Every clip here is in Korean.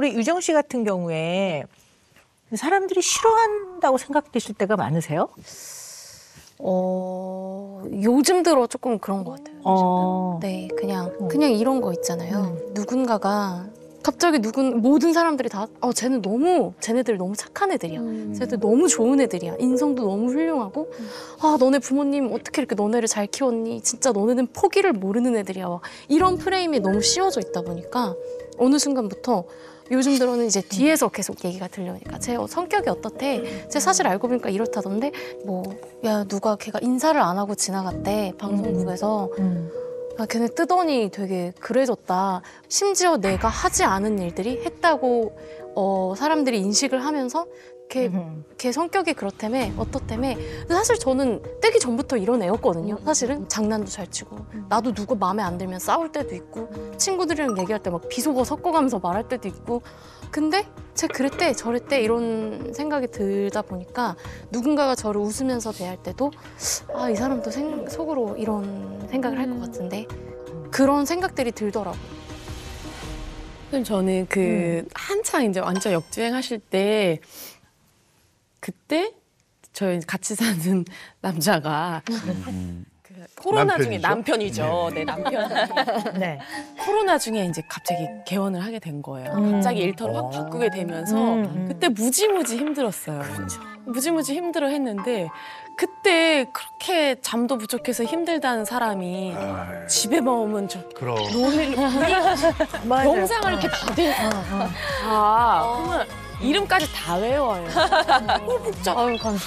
우리 유정 씨 같은 경우에 사람들이 싫어한다고 생각되실 때가 많으세요? 어, 요즘 들어 조금 그런 것 같아요. 어. 네, 그냥 음. 그냥 이런 거 있잖아요. 누군가가 갑자기 누군 모든 사람들이 다 어, 쟤는 너무 쟤네들 너무 착한 애들이야. 쟤네들 너무 좋은 애들이야. 인성도 너무 훌륭하고 아, 너네 부모님 어떻게 이렇게 너네를 잘 키웠니? 진짜 너네는 포기를 모르는 애들이야. 막 이런 프레임이 너무 씌워져 있다 보니까 어느 순간부터 요즘 들어는 이제 뒤에서 계속 얘기가 들려오니까 쟤 성격이 어떻대? 쟤 사실 알고 보니까 이렇다던데 뭐 야 누가 걔가 인사를 안 하고 지나갔대 방송국에서 음. 아, 걔네 뜨더니 되게 그래졌다. 심지어 내가 하지 않은 일들이 했다고 어, 사람들이 인식을 하면서 걔, 음. 걔 성격이 그렇다며 어떻다며. 근데 사실 저는 뜨기 전부터 이런 애였거든요. 사실은 장난도 잘 치고. 나도 누구 마음에 안 들면 싸울 때도 있고 친구들이랑 얘기할 때 막 비속어 섞어가면서 말할 때도 있고. 근데 쟤 그랬대 저랬대 이런 생각이 들다 보니까 누군가가 저를 웃으면서 대할 때도 아 이 사람도 생- 속으로 이런 생각을 할 것 같은데 그런 생각들이 들더라고요. 선생님, 저는 그 한창 이제 완전 역주행하실 때 그때 저희 같이 사는 남자가 그 코로나 중에 남편이죠? 남편이죠. 네, 남편. 네. 코로나 중에 이제 갑자기 개원을 하게 된 거예요. 음. 갑자기 일터를 확 어. 바꾸게 되면서 음, 음. 그때 무지무지 힘들었어요. 무지무지 힘들어 했는데 그때 그렇게 잠도 부족해서 힘들다는 사람이 아이, 집에만 오면 저 그럼. 맞아요. 영상을 이렇게 다 돼. 어, 어. 아, 정말 이름까지 다 외워요. 어, 복잡. 아유 감다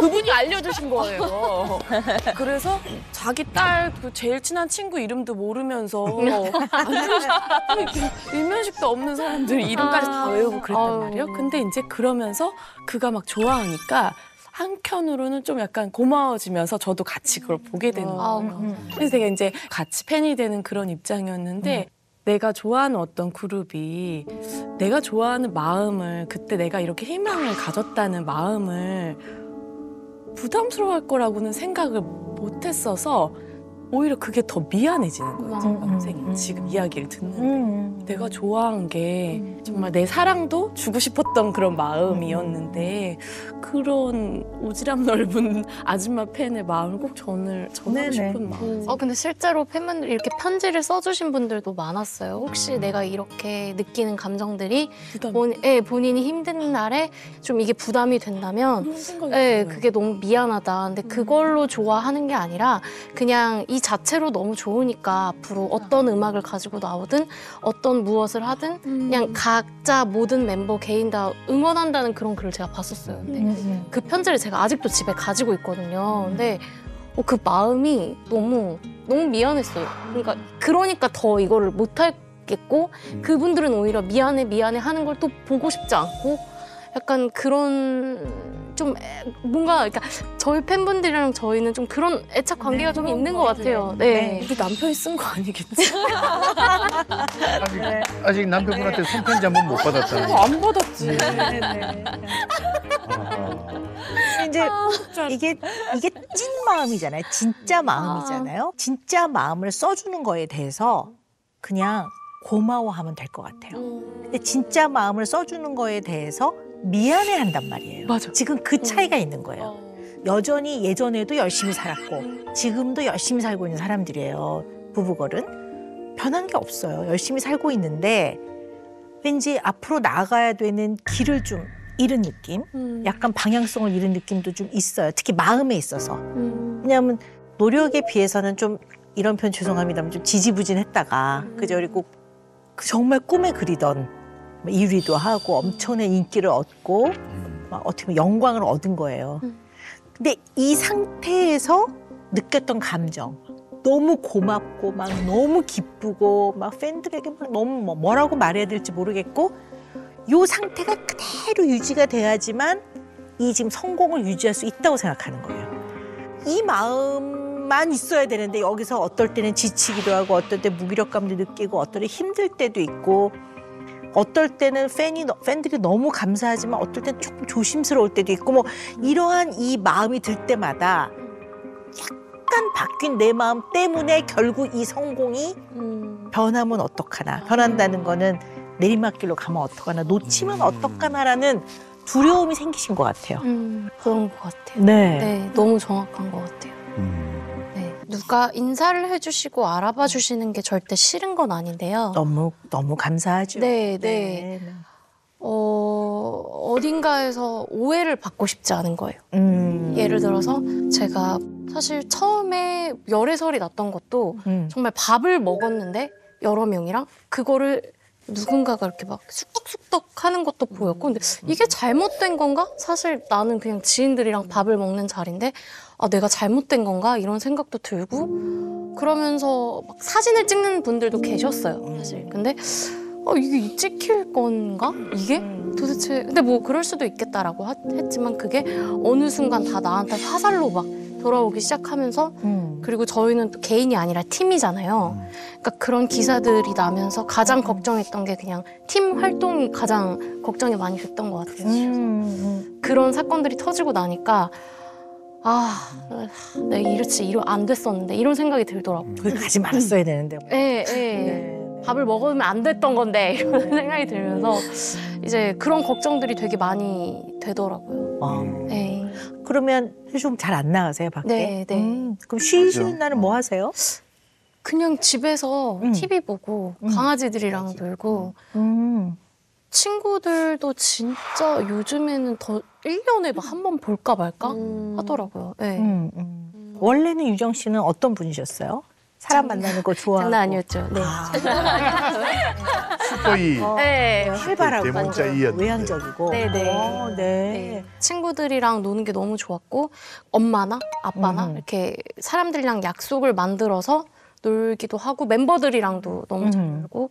그분이 알려주신 거예요. 그래서 자기 딸 그 제일 친한 친구 이름도 모르면서 알려주신- 일면식도 없는 사람들 이름까지 다 외우고 그랬단. 말이에요. 근데 이제 그러면서 그가 막 좋아하니까 한편으로는 좀 약간 고마워지면서 저도 같이 그걸 보게 되는 거예요. 아, 음. 그래서 제가 이제 같이 팬이 되는 그런 입장이었는데 내가 좋아하는 어떤 그룹이 내가 좋아하는 마음을 그때 내가 이렇게 희망을 가졌다는 마음을 부담스러워할 거라고는 생각을 못했어서 오히려 그게 더 미안해지는 거예요. 제가 음, 선생님 음. 지금 이야기를 듣는데 음. 내가 좋아한 게 정말 내 사랑도 주고 싶었던 그런 마음이었는데 그런 오지랖 넓은 아줌마 팬의 마음을 꼭 전을 전하고 네네. 싶은 마음. 어 근데 실제로 팬분들 이렇게 편지를 써주신 분들도 많았어요. 혹시 내가 이렇게 느끼는 감정들이 부담. 본, 예, 본인이 힘든 날에 좀 이게 부담이 된다면 예. 그게 너무 미안하다. 근데 그걸로 좋아하는 게 아니라 그냥 이 자체로 너무 좋으니까 앞으로 어떤 음악을 가지고 나오든 어떤 무엇을 하든 그냥 각자 모든 멤버 개인 다 응원한다는 그런 글을 제가 봤었어요. 근데 음, 음. 그 편지를 제가 아직도 집에 가지고 있거든요. 근데 어, 그 마음이 너무 너무 미안했어요. 그러니까 그러니까 더 이거를 못 하겠고 그분들은 오히려 미안해 미안해 하는 걸 또 보고 싶지 않고 약간 그런 좀 애- 뭔가 그러니까 저희 팬분들이랑 저희는 좀 그런 애착 관계가 좀 있는 것 같아요. 네. 우리 남편이 쓴 거 아니겠지? 아직, 네. 아직 남편분한테 손편지 한 번 못 받았다는. 안 받았지. 네네. 아, 이제 이게 이게 찐 마음이잖아요. 진짜 마음이잖아요. 진짜 마음을 써주는 거에 대해서 그냥 고마워하면 될 것 같아요. 근데 진짜 마음을 써주는 거에 대해서 미안해 한단 말이에요. 맞아. 지금 그 차이가 있는 거예요. 여전히 예전에도 열심히 살았고 지금도 열심히 살고 있는 사람들이에요. 부부걸은 변한 게 없어요. 열심히 살고 있는데 왠지 앞으로 나아가야 되는 길을 좀 잃은 느낌, 약간 방향성을 잃은 느낌도 좀 있어요. 특히 마음에 있어서. 왜냐하면 노력에 비해서는 좀 이런 표현 죄송합니다만 좀 지지부진했다가 그죠 그리고 그 정말 꿈에 그리던 1위도 하고 엄청난 인기를 얻고 막 어떻게 보면 영광을 얻은 거예요. 근데 이 상태에서 느꼈던 감정 너무 고맙고 막 너무 기쁘고 막 팬들에게 막 너무 뭐- 뭐라고 말해야 될지 모르겠고 요 상태가 그대로 유지가 돼야지만 이 지금 성공을 유지할 수 있다고 생각하는 거예요. 이 마음만 있어야 되는데 여기서 어떨 때는 지치기도 하고 어떨 때 무기력감도 느끼고 어떨 때 힘들 때도 있고 어떨 때는 팬이 너- 팬들이 너무 감사하지만 어떨 때는 조금 조심스러울 때도 있고 뭐 이러한 이 마음이 들 때마다 약간 바뀐 내 마음 때문에 결국 이 성공이 변하면 어떡하나 변한다는 거는 내리막길로 가면 어떡하나 놓치면 어떡하나라는 두려움이 생기신 것 같아요. 음, 그런 것 같아요. 네. 네, 너무 정확한 것 같아요. 음. 네, 누가 인사를 해주시고 알아봐 주시는 게 절대 싫은 건 아닌데요. 너무 너무 감사하죠. 네, 네. 어, 어딘가에서 오해를 받고 싶지 않은 거예요. 음. 예를 들어서 제가 사실 처음에 열애설이 났던 것도 음. 정말 밥을 먹었는데 여러 명이랑 그거를 누군가가 이렇게 막 쑥덕쑥덕 하는 것도 보였고 근데 이게 잘못된 건가? 사실 나는 그냥 지인들이랑 밥을 먹는 자리인데 아 내가 잘못된 건가? 이런 생각도 들고 그러면서 막 사진을 찍는 분들도 계셨어요 사실 근데 어 이게 찍힐 건가? 이게? 도대체 근데 뭐 그럴 수도 있겠다라고 하- 했지만 그게 어느 순간 다 나한테 화살로 막 돌아오기 시작하면서 음. 그리고 저희는 또 개인이 아니라 팀이잖아요. 그러니까 그런 기사들이 나면서 가장 걱정했던 게 그냥 팀 활동이 가장 걱정이 많이 됐던 것 같아요. 음. 그런 사건들이 터지고 나니까 아, 내가 이렇지 이러 안 됐었는데 이런 생각이 들더라고. 거기 가지 말았어야 되는데. 예, 예. 네. 밥을 먹으면 안 됐던 건데 이런 생각이 들면서 이제 그런 걱정들이 되게 많이 되더라고요. 어. 네. 그러면 좀 잘 안 나가세요 밖에? 네, 네. 음, 그럼 쉬시는 맞아. 날은 뭐 하세요? 그냥 집에서 음. TV 보고 음. 강아지들이랑 놀고 음. 친구들도 진짜 요즘에는 더 1년에 막 한 번 볼까 말까 음. 하더라고요. 네. 음, 음. 원래는 유정 씨는 어떤 분이셨어요? 사람 만나는 거 좋아하고 장난 아니었죠. 네. 아, 슈퍼이 네. 활발하고 대문자 이였는데. 외향적이고. 네, 네. 어, 네. 네. 친구들이랑 노는 게 너무 좋았고 엄마나 아빠나 음. 이렇게 사람들이랑 약속을 만들어서 놀기도 하고 멤버들이랑도 너무 잘 음. 놀고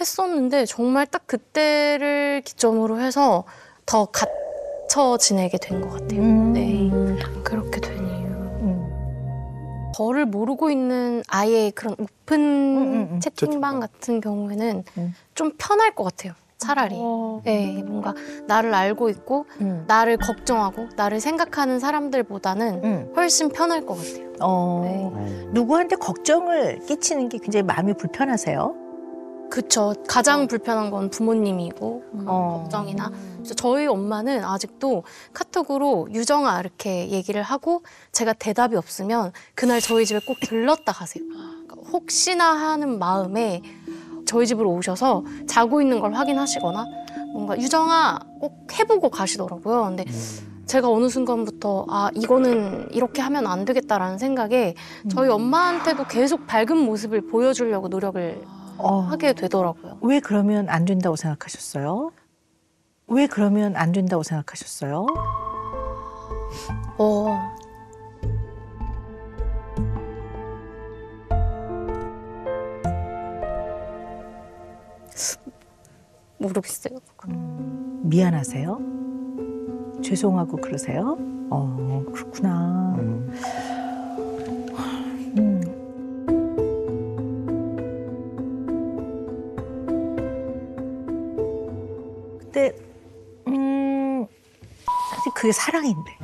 했었는데 정말 딱 그때를 기점으로 해서 더 갇혀 지내게 된 것 같아요. 음. 네. 그렇게. 음. 저를 모르고 있는 아예 그런 오픈 음, 음, 음. 채팅방 같은 경우에는 음. 좀 편할 것 같아요. 차라리. 네, 뭔가 나를 알고 있고 음. 나를 걱정하고 나를 생각하는 사람들보다는 음. 훨씬 편할 것 같아요. 어, 네. 누구한테 걱정을 끼치는 게 굉장히 마음이 불편하세요? 그쵸. 가장 불편한 건 부모님이고 어. 걱정이나 그래서 저희 엄마는 아직도 카톡으로 유정아 이렇게 얘기를 하고 제가 대답이 없으면 그날 저희 집에 꼭 들렀다 가세요. 그러니까 혹시나 하는 마음에 저희 집으로 오셔서 자고 있는 걸 확인하시거나 뭔가 유정아 꼭 해보고 가시더라고요. 근데 제가 어느 순간부터 아 이거는 이렇게 하면 안 되겠다라는 생각에 저희 엄마한테도 계속 밝은 모습을 보여주려고 노력을 어. 하게 되더라고요. 왜 그러면 안 된다고 생각하셨어요? 왜 그러면 안 된다고 생각하셨어요? 어. 모르겠어요. 미안하세요? 죄송하고 그러세요? 어, 그렇구나. 음. 근데 그게 사랑인데.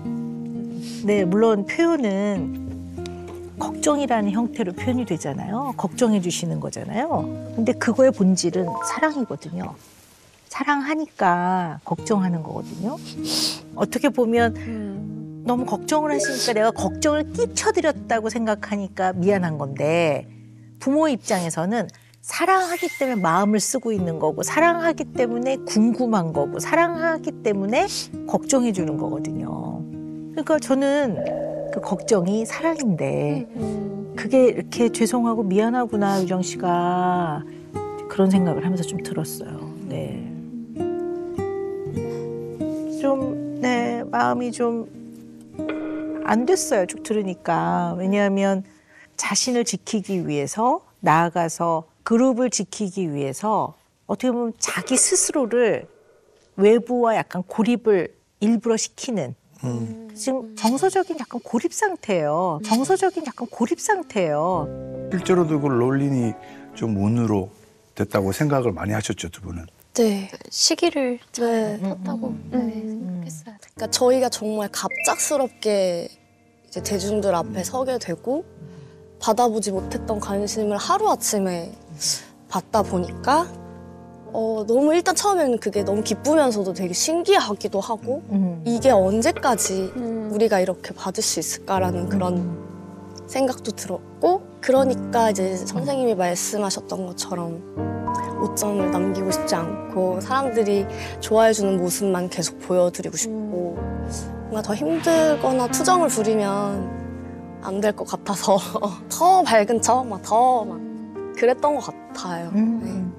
네, 물론 표현은 걱정이라는 형태로 표현이 되잖아요. 걱정해 주시는 거잖아요. 근데 그거의 본질은 사랑이거든요. 사랑하니까 걱정하는 거거든요. 어떻게 보면 너무 걱정을 하시니까 내가 걱정을 끼쳐드렸다고 생각하니까 미안한 건데 부모 입장에서는 사랑하기 때문에 마음을 쓰고 있는 거고 사랑하기 때문에 궁금한 거고 사랑하기 때문에 걱정해 주는 거거든요. 그러니까 저는 그 걱정이 사랑인데 그게 이렇게 죄송하고 미안하구나 유정 씨가 그런 생각을 하면서 좀 들었어요. 네. 좀, 네, 마음이 좀 안 됐어요. 쭉 들으니까. 왜냐하면 자신을 지키기 위해서 나아가서 그룹을 지키기 위해서 어떻게 보면 자기 스스로를 외부와 약간 고립을 일부러 시키는 지금 정서적인 약간 고립 상태예요. 정서적인 약간 고립 상태예요. 실제로도 그 롤린이 좀 운으로 됐다고 생각을 많이 하셨죠 두 분은. 네. 시기를 잘 네. 탔다고 네, 생각했어요. 그러니까 저희가 정말 갑작스럽게 이제 대중들 앞에 서게 되고 받아보지 못했던 관심을 하루 아침에 받다 보니까 어, 너무 일단 처음에는 그게 너무 기쁘면서도 되게 신기하기도 하고 음. 이게 언제까지 음. 우리가 이렇게 받을 수 있을까라는 그런 음. 생각도 들었고 그러니까 이제 선생님이 말씀하셨던 것처럼 오점을 남기고 싶지 않고 사람들이 좋아해주는 모습만 계속 보여드리고 싶고 뭔가 더 힘들거나 투정을 부리면 안 될 것 같아서 더 밝은 척 막 더 막 그랬던 것 같아요. 음.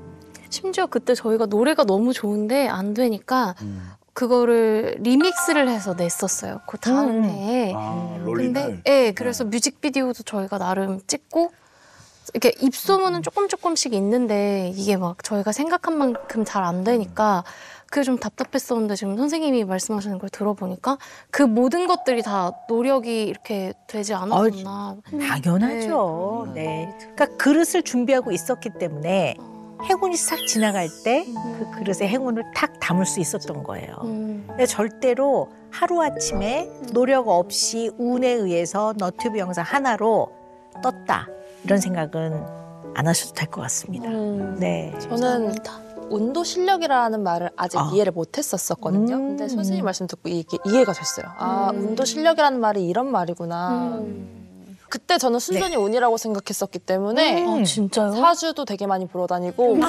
심지어 그때 저희가 노래가 너무 좋은데 안 되니까 음. 그거를 리믹스를 해서 냈었어요. 그 다음 음. 해에. 아, 근데 롤리날. 예, 그래서 뮤직비디오도 저희가 나름 찍고 이렇게 입소문은 조금 조금씩 있는데 이게 막 저희가 생각한 만큼 잘 안 되니까 그게 좀 답답했었는데 지금 선생님이 말씀하시는 걸 들어보니까 그 모든 것들이 다 노력이 이렇게 되지 않았었나. 당연하죠. 네, 네. 그러니까 그릇을 준비하고 있었기 때문에 들어요. 행운이 싹 지나갈 때 그 그릇에 행운을 탁 담을 수 있었던 거예요. 음. 근데 절대로 하루아침에 노력 없이 운에 의해서 너튜브 영상 하나로 떴다. 이런 생각은 안 하셔도 될 것 같습니다. 음, 네. 저는 운도 실력이라는 말을 아직 아. 이해를 못 했었거든요. 음. 근데 선생님 말씀 듣고 이게 이해가 됐어요. 아, 음. 운도 실력이라는 말이 이런 말이구나. 음. 그때 저는 순전히 운이라고 생각했었기 때문에 음. 아, 진짜요? 사주도 되게 많이 보러 다니고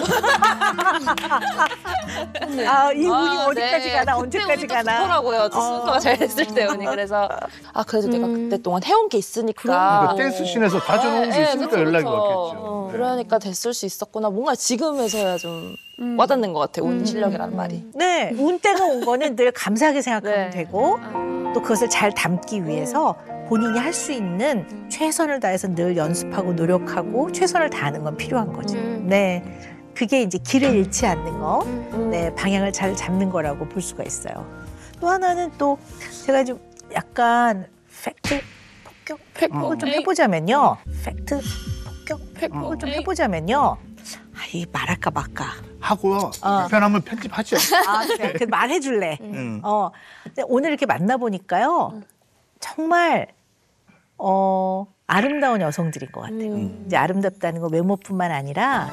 아, 이 운이 아, 어디까지 네. 가나, 그때 언제까지 운이 또 가나. 좋더라고요. 저 어. 순서가 잘 됐을 때 운이 그래서 아 그래도 내가 음. 그때 동안 해온 게 있으니까 그러니까 댄스 scene에서 다져놓은 게 네, 있으니까 그쵸, 연락이 그쵸. 왔겠죠. 어, 네. 그러니까 됐을 수 있었구나. 뭔가 지금에서야 좀 와닿는 것 같아요. 운 실력이라는 말이. 네. 운 때가 온 거는 늘 감사하게 생각하면 네. 되고 또 그것을 잘 담기 위해서 본인이 할 수 있는 최선을 다해서 늘 연습하고 노력하고 최선을 다하는 건 필요한 거죠. 음. 네. 그게 이제 길을 잃지 않는 거, 음. 네, 방향을 잘 잡는 거라고 볼 수가 있어요. 또 하나는 또 제가 좀 약간 팩트 폭격 팩폭을 좀 해보자면요. 팩트 폭격 팩폭을 좀 해보자면요. 아, 이 말할까 말까. 하고 어. 불편하면 편집하죠. 아, 그래. 그 말해줄래. 음. 어, 근데 오늘 이렇게 만나보니까요. 정말, 어, 아름다운 여성들인 것 같아요. 음. 이제 아름답다는 건 외모뿐만 아니라,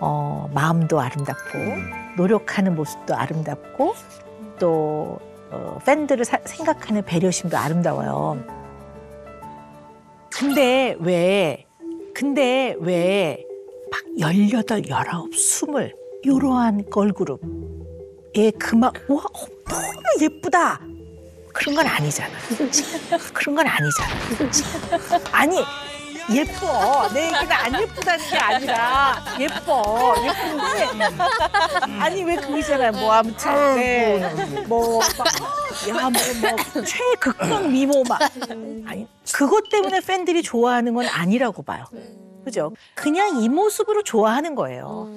어, 마음도 아름답고, 노력하는 모습도 아름답고, 또, 어, 팬들을 사- 생각하는 배려심도 아름다워요. 근데 왜, 근데 왜, 막 18, 19, 20, 이러한 걸그룹, 예, 그막 와 어, 너무 예쁘다. 그런 건 아니잖아. 그런 건 아니잖아. 아니 예뻐. 내 얘기는 안 예쁘다는 게 아니라 예뻐. 예쁜데 아니 왜 그거잖아요. 뭐 아무튼 네. 뭐야뭐뭐 최극강 미모 막 아니 그것 때문에 팬들이 좋아하는 건 아니라고 봐요. 그죠? 그냥 이 모습으로 좋아하는 거예요.